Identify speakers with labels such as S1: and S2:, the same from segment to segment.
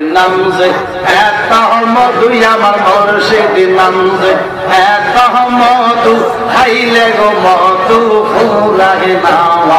S1: নাম যে এত মধু আমার মুর্শিদ নাম যে মধু খাইলে গো মধু ফুলাহে নাওয়া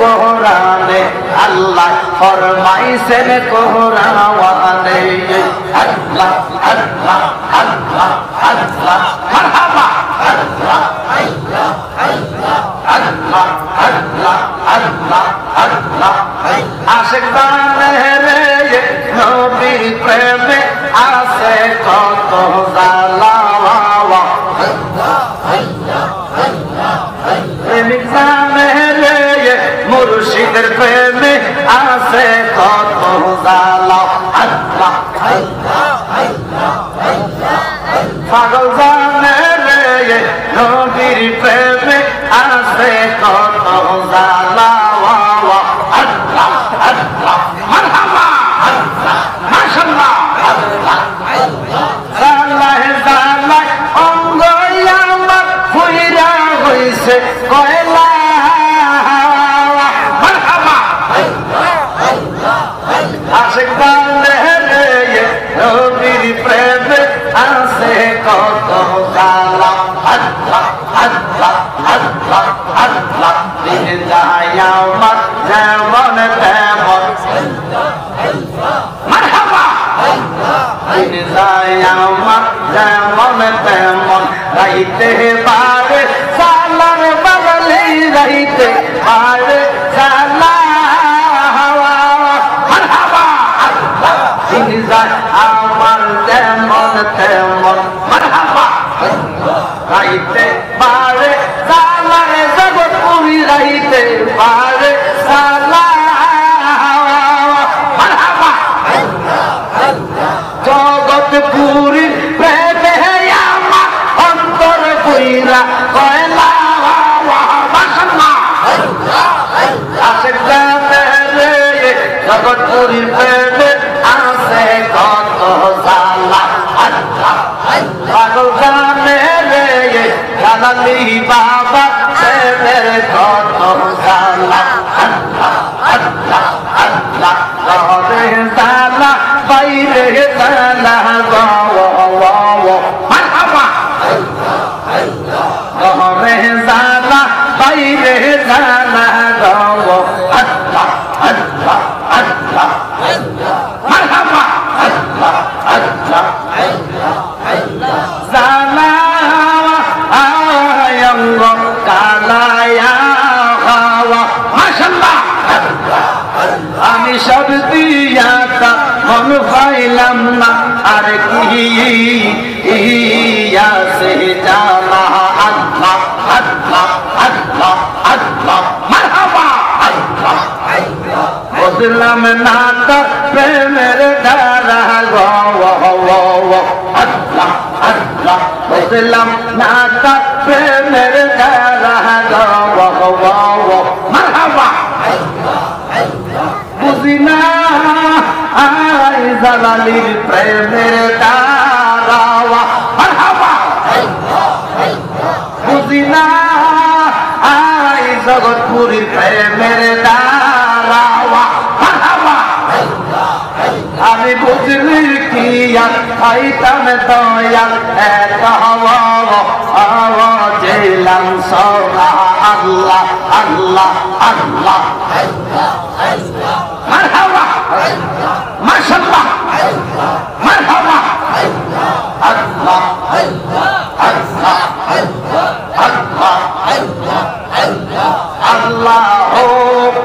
S1: কোরআনে আল্লাহ ফরমাইছেন কোরআনে। আল্লাহ আল্লাহ আল্লাহ আল্লাহ, মারহাবা। আল্লাহ আল্লাহ নবীর প্রেমে আছে কত জালা মুর্শিদের প্রেমে আছে কত জালা আল্লাহ পাগল জানে রে নবীর প্রেমে আছে কত জালা যায় আমার যেমন তেমন রাইতে পারে সালার বদলে রাইতে পারে সালা আমার যেমন তেমন রাইতে পারে সালার জগৎপুরি রাইতে পারে সালা জগৎপুরীর প্রেমে আমার অন্তর পুইরা কয়লা জগৎপুরীর প্রেমে আছে কত জালা পাগল জানে রে জানালি বাবা মন পাইলাম না আর কি ইয়াসে জানা আল্লাহ আল্লাহ আল্লাহ আল্লাহ মারহাবা আল্লাহ বুঝলাম না তো প্রেমের দ্বারা গো আল্লাহ আল্লাহ বুঝলাম না তো প্রেমের দ্বারা গো মারহাবা বুঝি না আই জালালির প্রেমের তারাওয়া মারহাবা বুঝি না আই জগৎপুরীর প্রেমের তারাওয়া মারহাবা আমি বুঝলি কি আর পাইতাম দয়াল এত হওয়া জেলাম সরা আল্লাহ আল্লাহ আল্লাহ Allah. Merhaba. Allah. Allah. Allah. Allah. Allah.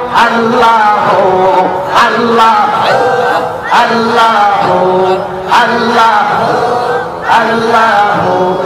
S1: Allah. Allah. Allah. Allah. Allah. Allah. Allah.